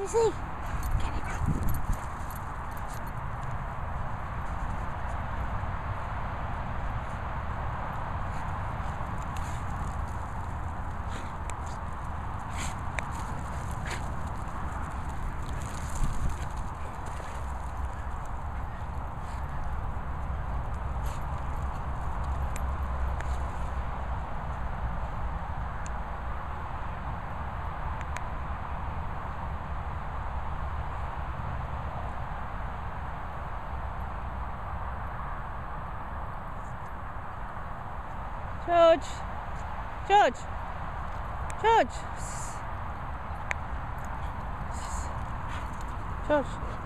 Let me see. George. George. George. George.